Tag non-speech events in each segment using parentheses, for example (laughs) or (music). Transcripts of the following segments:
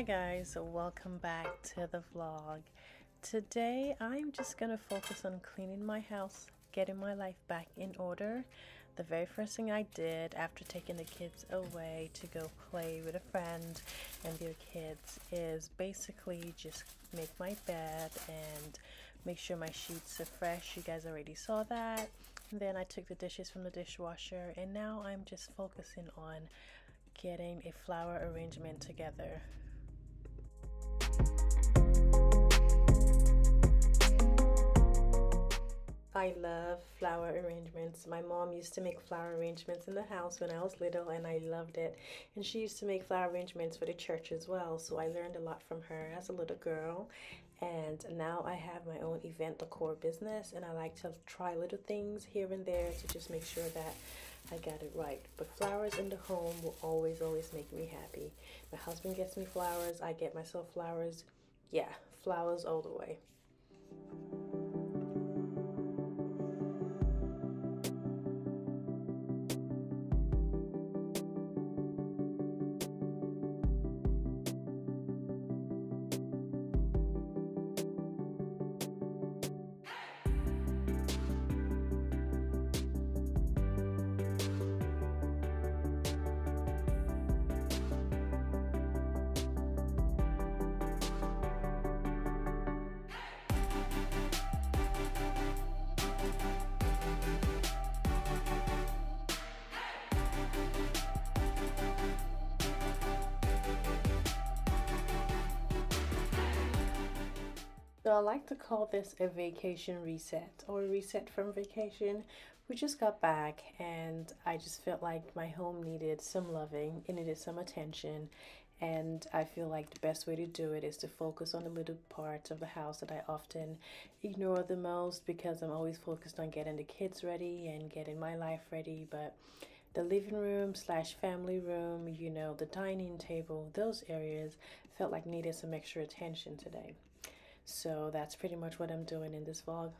Hi guys, welcome back to the vlog. Today I'm just gonna focus on cleaning my house, getting my life back in order. The very first thing I did after taking the kids away to go play with a friend and their kids is basically just make my bed and make sure my sheets are fresh. You guys already saw that. And then I took the dishes from the dishwasher and now I'm just focusing on getting a flower arrangement together. I love flower arrangements. My mom used to make flower arrangements in the house when I was little and I loved it. And she used to make flower arrangements for the church as well. So I learned a lot from her as a little girl. And now I have my own event decor business and I like to try little things here and there to just make sure that I got it right. But flowers in the home will always, always make me happy. My husband gets me flowers, I get myself flowers. Yeah, flowers all the way. So I like to call this a vacation reset or a reset from vacation. We just got back and I just felt like my home needed some loving, it needed some attention. And I feel like the best way to do it is to focus on the little parts of the house that I often ignore the most because I'm always focused on getting the kids ready and getting my life ready. But the living room slash family room, you know, the dining table, those areas felt like needed some extra attention today. So that's pretty much what I'm doing in this vlog.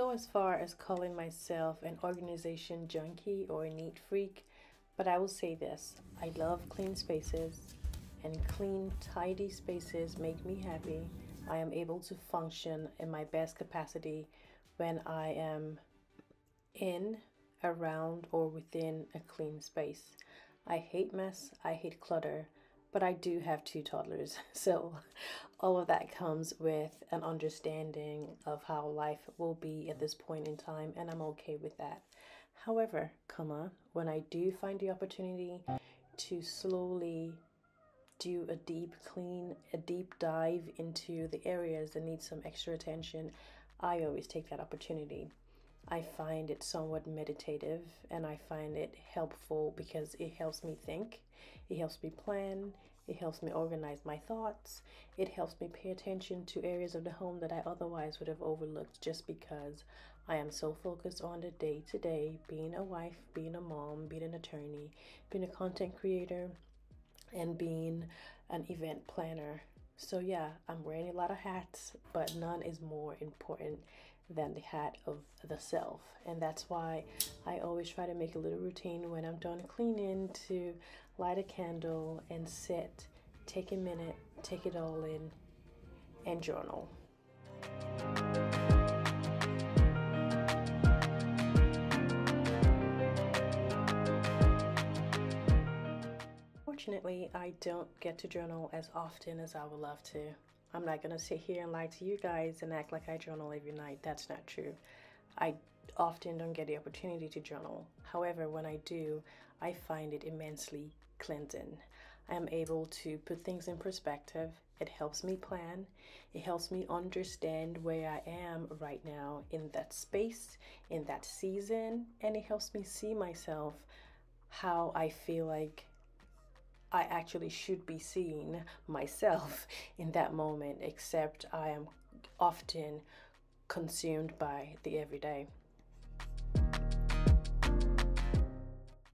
Go as far as calling myself an organization junkie or a neat freak, but I will say this I love clean spaces, and clean, tidy spaces make me happy. I am able to function in my best capacity when I am in, around, or within a clean space. I hate mess, I hate clutter, but I do have two toddlers, (laughs) so all of that comes with an understanding of how life will be at this point in time, and I'm okay with that. However, comma, when I do find the opportunity to slowly do a deep clean, a deep dive into the areas that need some extra attention, I always take that opportunity. I find it somewhat meditative and I find it helpful because it helps me think, it helps me plan, it helps me organize my thoughts, it helps me pay attention to areas of the home that I otherwise would have overlooked just because I am so focused on the day to day being a wife, being a mom, being an attorney, being a content creator, and being an event planner. So, yeah, I'm wearing a lot of hats, but none is more important than the hat of the self. And that's why I always try to make a little routine when I'm done cleaning to light a candle and sit, take a minute, take it all in, and journal. Fortunately, I don't get to journal as often as I would love to. I'm not going to sit here and lie to you guys and act like I journal every night. That's not true. I often don't get the opportunity to journal. However, when I do, I find it immensely cleansing. I am able to put things in perspective. It helps me plan. It helps me understand where I am right now in that space, in that season, and it helps me see myself how I feel like I actually should be seeing myself in that moment, except I am often consumed by the everyday.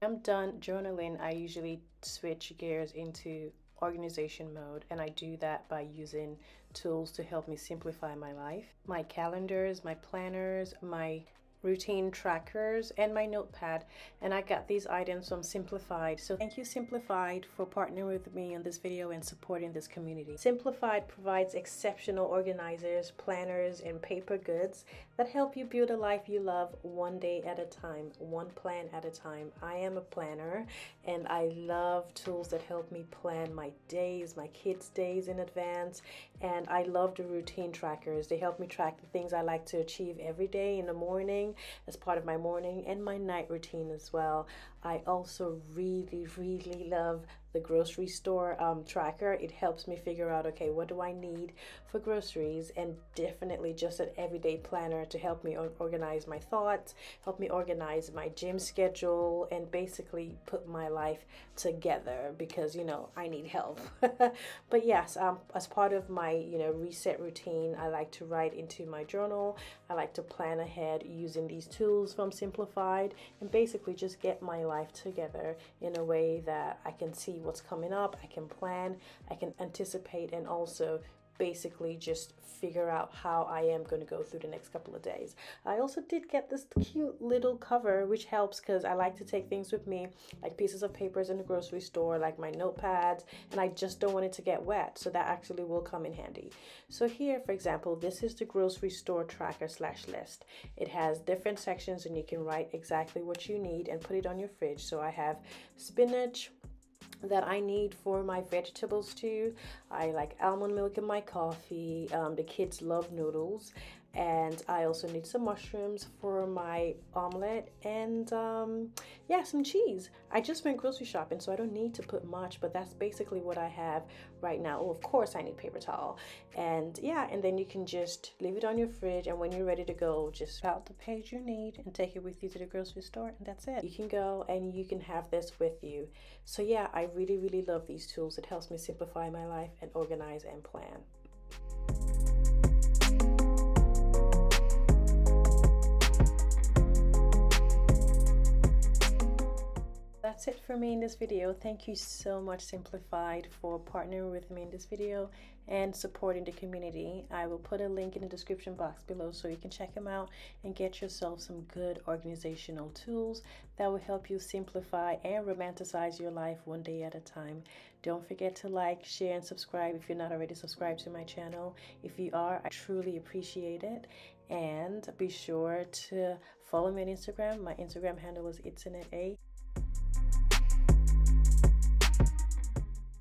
I'm done journaling, I usually switch gears into organization mode and I do that by using tools to help me simplify my life. My calendars, my planners, my routine trackers and my notepad and I got these items from Simplified. So thank you Simplified for partnering with me on this video and supporting this community. Simplified provides exceptional organizers, planners, and paper goods that help you build a life you love one day at a time, one plan at a time. I am a planner and I love tools that help me plan my days, my kids' days in advance. And I love the routine trackers. They help me track the things I like to achieve every day in the morning as part of my morning and my night routine as well. I also really, really love the grocery store um, tracker. It helps me figure out, okay, what do I need for groceries? And definitely just an everyday planner to help me organize my thoughts, help me organize my gym schedule, and basically put my life together because, you know, I need help. (laughs) but yes, um, as part of my, you know, reset routine, I like to write into my journal. I like to plan ahead using these tools from Simplified and basically just get my life together in a way that I can see what's coming up, I can plan, I can anticipate, and also basically just figure out how I am going to go through the next couple of days. I also did get this cute little cover which helps because I like to take things with me like pieces of papers in the grocery store like my notepads and I just don't want it to get wet so that actually will come in handy. So here for example this is the grocery store tracker slash list. It has different sections and you can write exactly what you need and put it on your fridge. So I have spinach, that I need for my vegetables too. I like almond milk in my coffee. Um, the kids love noodles and I also need some mushrooms for my omelet and um, yeah some cheese. I just went grocery shopping so I don't need to put much but that's basically what I have right now. Oh of course I need paper towel. And yeah and then you can just leave it on your fridge and when you're ready to go just out the page you need and take it with you to the grocery store and that's it. You can go and you can have this with you. So yeah I really really love these tools. It helps me simplify my life and organize and plan that's it for me in this video. Thank you so much Simplified for partnering with me in this video and supporting the community. I will put a link in the description box below so you can check them out and get yourself some good organizational tools that will help you simplify and romanticize your life one day at a time. Don't forget to like, share, and subscribe if you're not already subscribed to my channel. If you are, I truly appreciate it. And be sure to follow me on Instagram. My Instagram handle is it's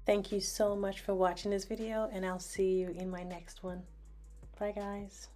Thank you so much for watching this video and I'll see you in my next one. Bye guys.